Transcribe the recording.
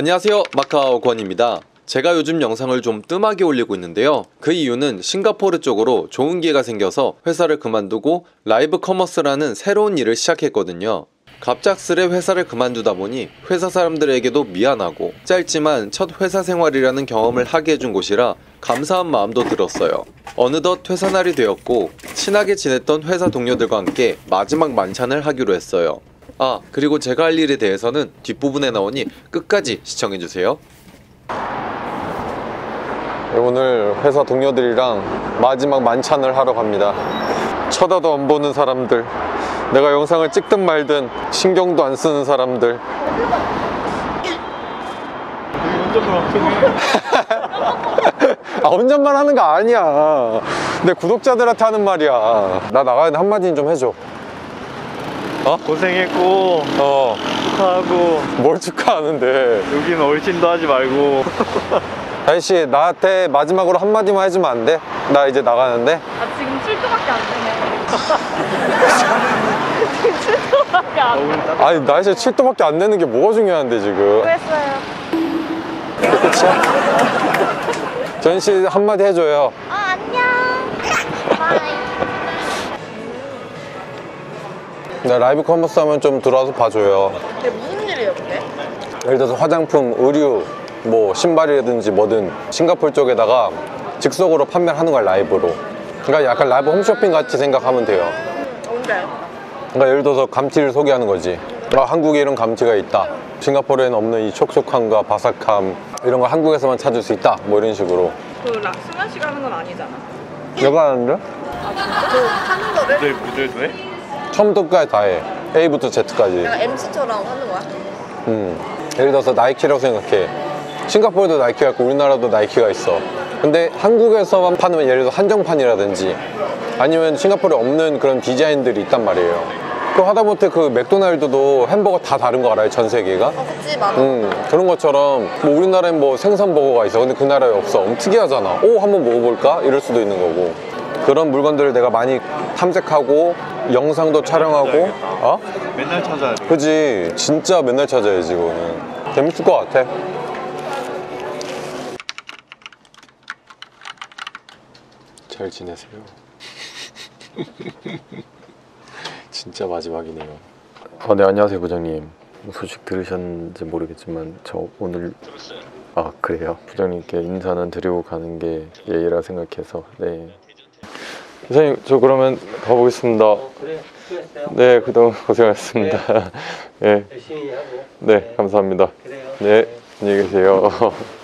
안녕하세요 마카오 권입니다 제가 요즘 영상을 좀 뜸하게 올리고 있는데요 그 이유는 싱가포르 쪽으로 좋은 기회가 생겨서 회사를 그만두고 live commerce라는 새로운 일을 시작했거든요 갑작스레 회사를 그만두다 보니 회사 사람들에게도 미안하고 짧지만 첫 회사 생활이라는 경험을 하게 해준 곳이라 감사한 마음도 들었어요. 어느덧 퇴사 날이 되었고 친하게 지냈던 회사 동료들과 함께 마지막 만찬을 하기로 했어요. 아 그리고 제가 할 일에 대해서는 뒷부분에 나오니 끝까지 시청해주세요. 오늘 회사 동료들이랑 마지막 만찬을 하러 갑니다. 쳐다도 안 보는 사람들, 내가 영상을 찍든 말든 신경도 안 쓰는 사람들. 아 혼잣말 하는 거 아니야. 내 구독자들한테 하는 말이야. 나 나가야 돼 한마디 좀 해줘. 고생했고 어, 축하하고 뭘 축하하는데. 여기는 얼씬도 하지 말고 다희 씨 나한테 마지막으로 한마디만 해주면 안 돼? 나 이제 나가는데. 아 지금 7도밖에 안 되네. 지금 7도밖에 안 따뜻 아니 날씨 7도밖에 안 되는 게 뭐가 중요한데 지금. 됐어요. 끝이야? 전씨 한마디 해줘요. 아 안녕. Bye. 나 live commerce 하면 좀 들어와서 봐줘요. 근데 무슨 일이에요 근데? 예를 들어서 화장품, 의류, 뭐 신발이라든지 뭐든 싱가포르 쪽에다가 즉석으로 판매를 하는 거야 live로. 그러니까 약간 라이브 홈쇼핑 같이 생각하면 돼요. 뭔데요? 그러니까 예를 들어서 감튀를 소개하는 거지. 아, 한국에 이런 감튀가 있다. 싱가포르에는 없는 이 촉촉함과 바삭함 이런 거 한국에서만 찾을 수 있다. 뭐 이런 식으로. 그 라, 승현 씨가 하는 건 아니잖아. 내가 하는데? 그 하는 거를 무대 무대도 해? 처음부터 끝까지 다 해. A부터 Z까지. 내가 MC처럼 하는 거야? 음. 예를 들어서 나이키라고 생각해. 싱가포르도 나이키가 있고 우리나라도 나이키가 있어. 근데 한국에서만 파는 예를 들어 한정판이라든지 아니면 싱가포르에 없는 그런 디자인들이 있단 말이에요. 그 하다못해 그 맥도날드도 햄버거 다 다른 거 알아요? 전 세계가? 어 그치 맞아. 음, 그런 것처럼 뭐 우리나라엔 뭐 생선버거가 있어. 근데 그 나라에 없어. 엄 특이하잖아. 오, 한번 먹어볼까? 이럴 수도 있는 거고. 그런 물건들을 내가 많이 탐색하고 영상도 촬영하고 어? 맨날 찾아야 돼. 그지. 진짜 맨날 찾아야지 이거는. 재밌을 것 같아. 잘 지내세요. 진짜 마지막이네요. 어, 네 안녕하세요 부장님. 소식 들으셨는지 모르겠지만 저 오늘 아 그래요? 부장님께 인사는 드리고 가는 게 예의라 생각해서 네 부장님 저 그러면 가보겠습니다 그래, 수고했어요. 네 그동안 고생하셨습니다 네. 열심히 하고. 네, 감사합니다. 그래요. 네, 안녕히 계세요.